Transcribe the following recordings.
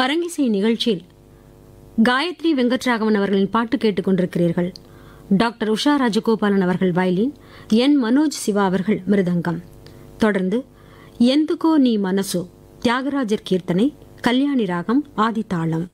அரங்கிசை நிகழ்ச்சியில் காயத்ரி வெங்கட்ராகவன் அவர்களின் பாட்டு கேட்டுக்கொண்டிருக்கிறீர்கள். டாக்டர் உஷா ராஜகோபாலன் அவர்கள் வயலின் என் மனோஜ் சிவா அவர்கள் மிருதங்கம். தொடர்ந்து எந்துகோ நீ மனசோ தியாகராஜர் கீர்த்தனை கல்யாணி ராகம் ஆதித்தாளம்.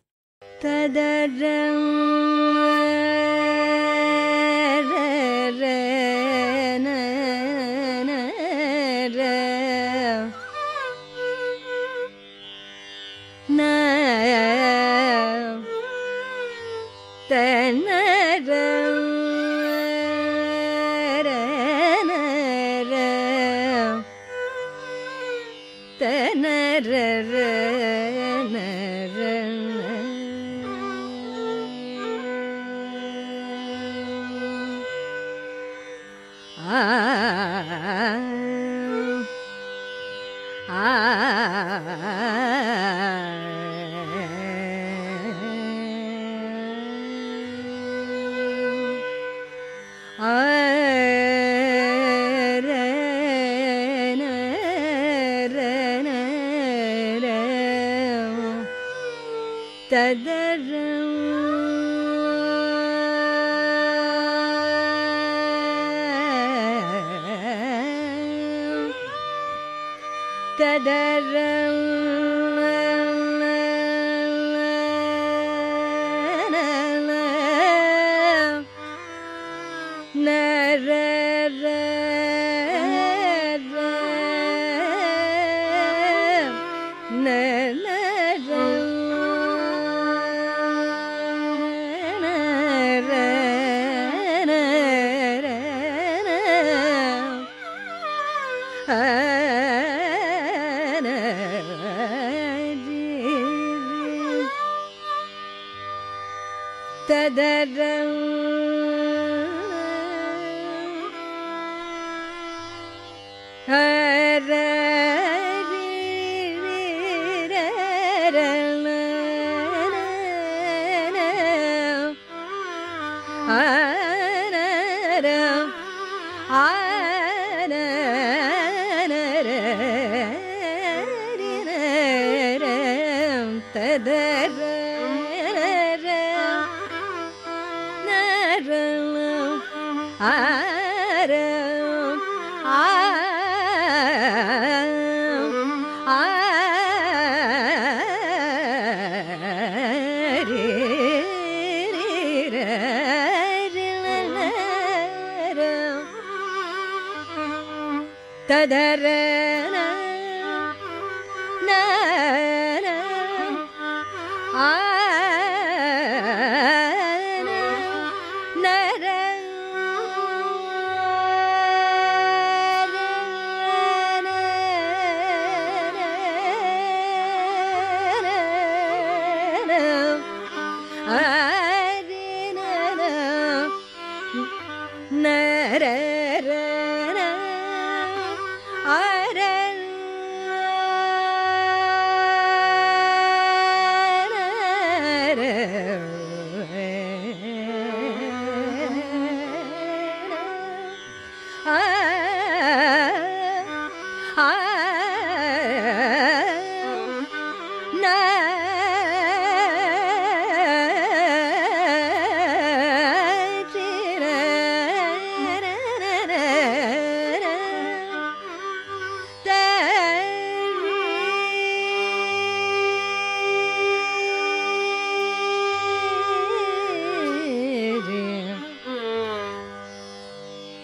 ತದ சுந்தரம்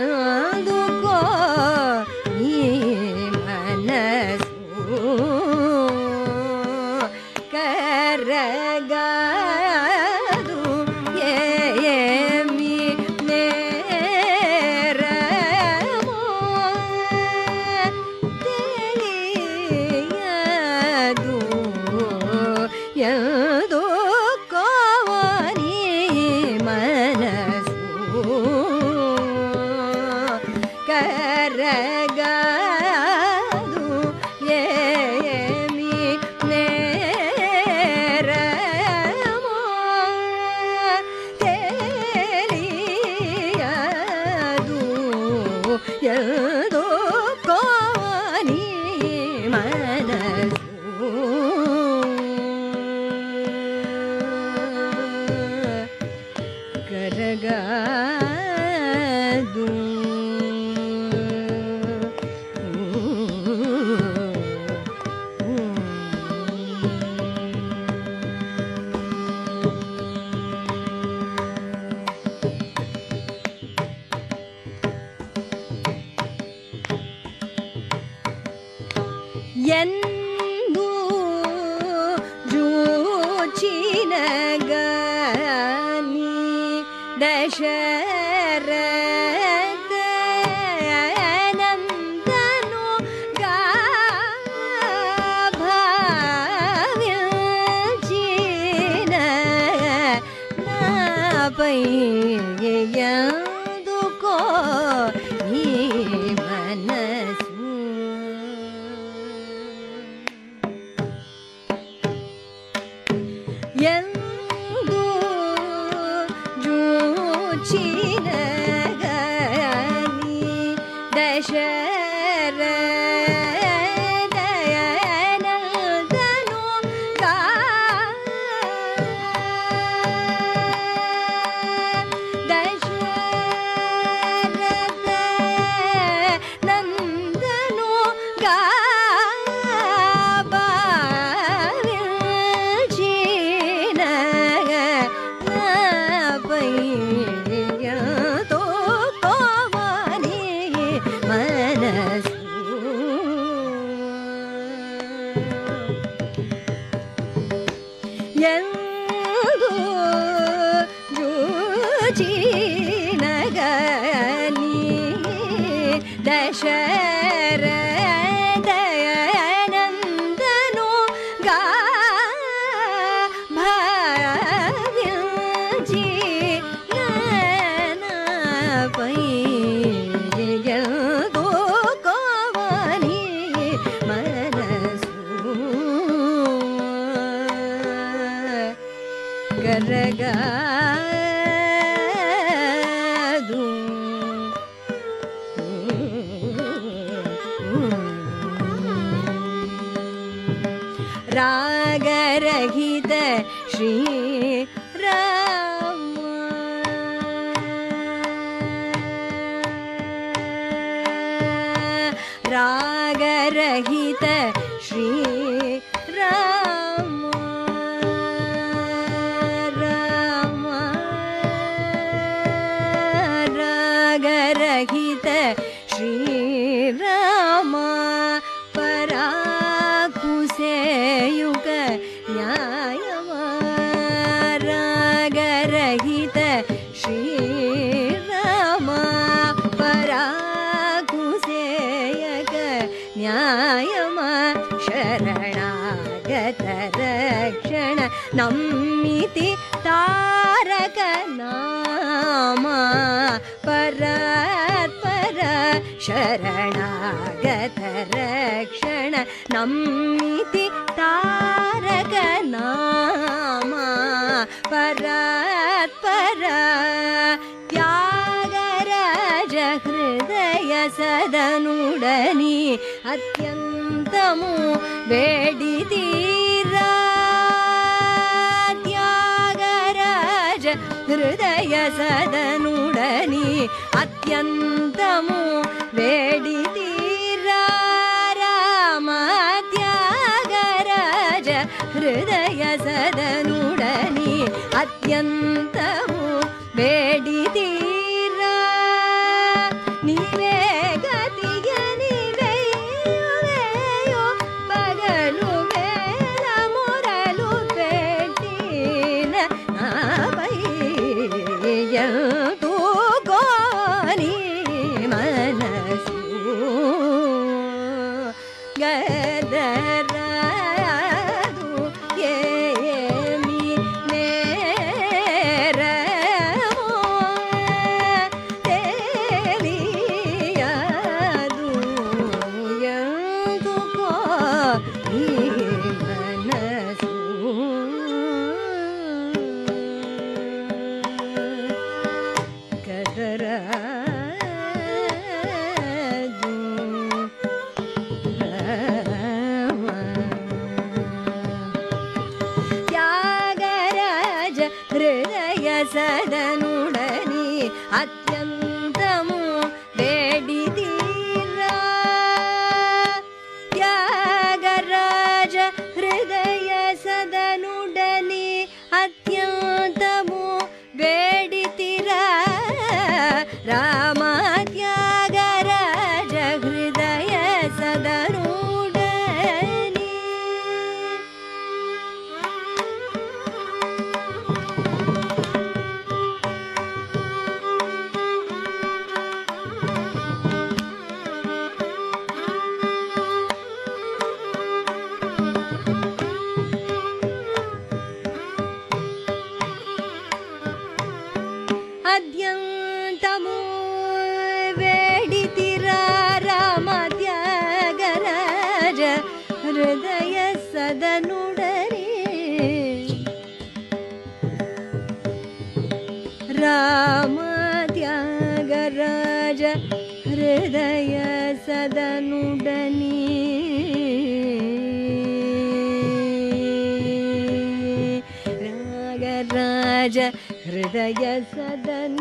嗯 ಕರಗದು रक्षण तारकनामा। तारकनाम परात्परा शरणागतरक्षण नम्मिति तारकनाम। सदनुडनि अत्यन्तमु वेडिति సదనుడని అత్యంతము వేడి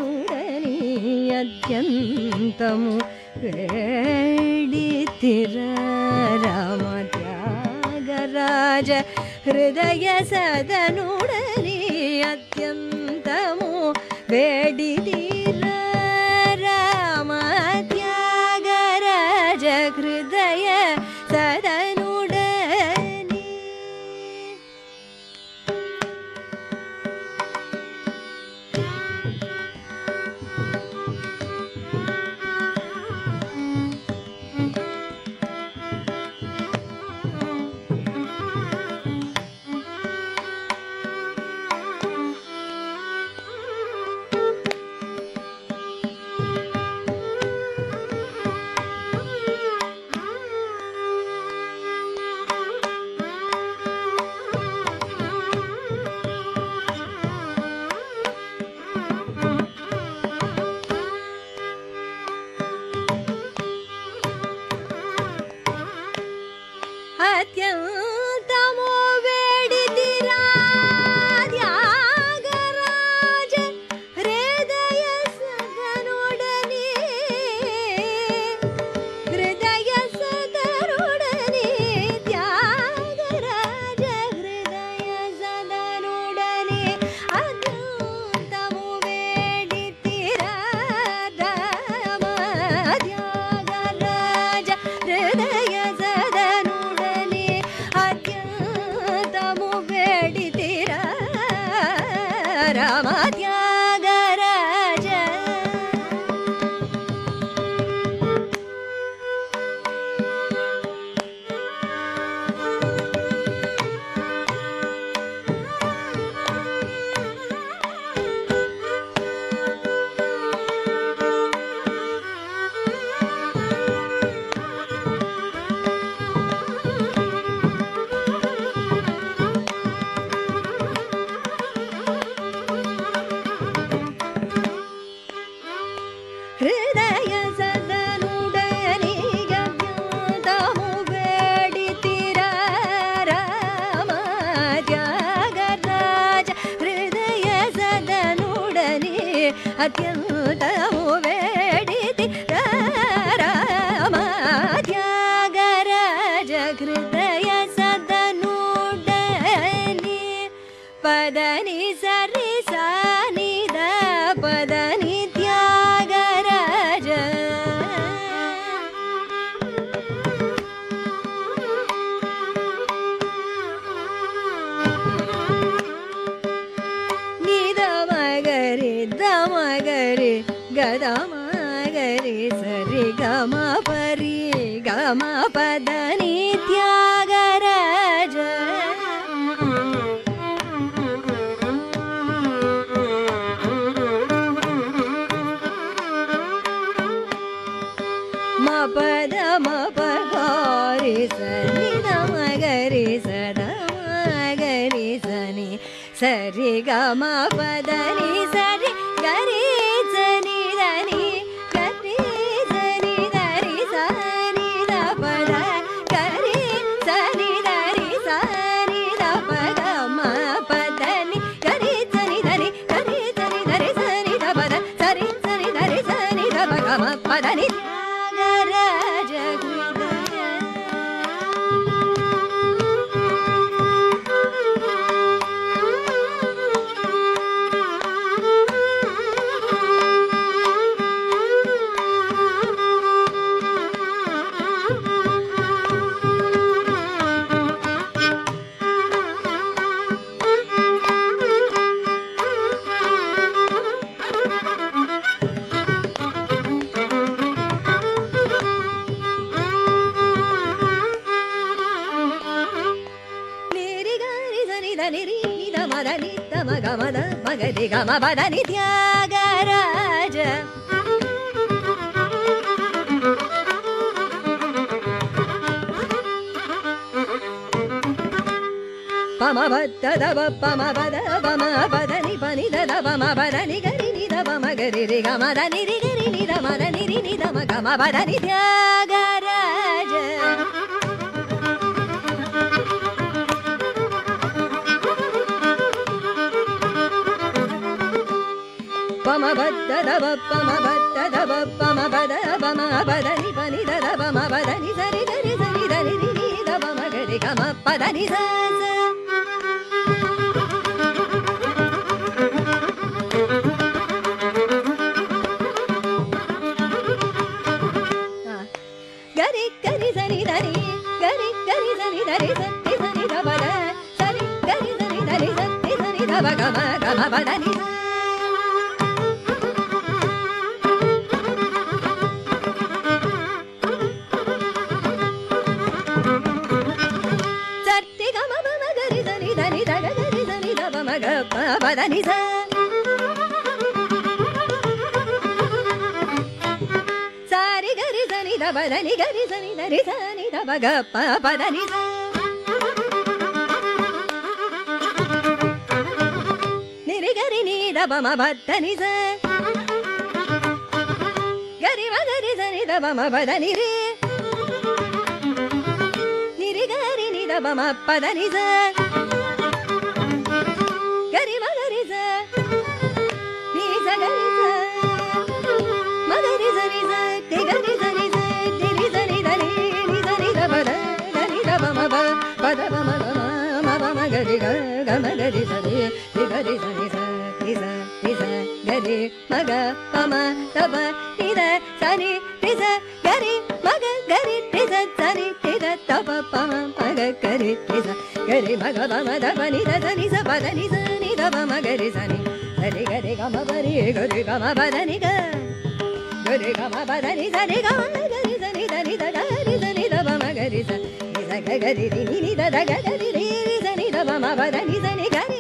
మంగళీ అత్యంతము వేడితిర రామ త్యాగరాజ హృదయ సదనుడలి అత్యంతము వేడిది पदनित्यागराज मपद मपकारि सनि नमगरि सदमगरि सनि सरि गमपदनि समवदनित्यागराज పమబద్దవ పమబద పమ బదని పని దద పమ బదని గరి నిద పమ గరి రి గమ దని రి గరి నిద మద నిరి నిద మ గమ బదని త్యాగ దవ పమ బద్ద దవ పమ బద పమ బద ని పని దర పమ బద ని సరి దరి సరి దరి ని దవ మగరి కమ పద ని సరి పగ పదని. నిరిగరి నీదమ బద్దని గరి మగరి దమ బదని నిరిగరి నిదమ పదని மக மம தப நித சனி ரிச கரி மக கரி ரிச சனி ரித தப பம மக கரி ரிச கரி மக மம தப நித சனி ச பத நித நித பம கரி சனி சரி கரி கம பரி கரி கம பத நிக கரி கம பத நித நிக கரி ச நித நித கரி ச நித பம கரி ச நித கரி ரி நித கரி ரி ரி ச நித பம பத நித நிகரி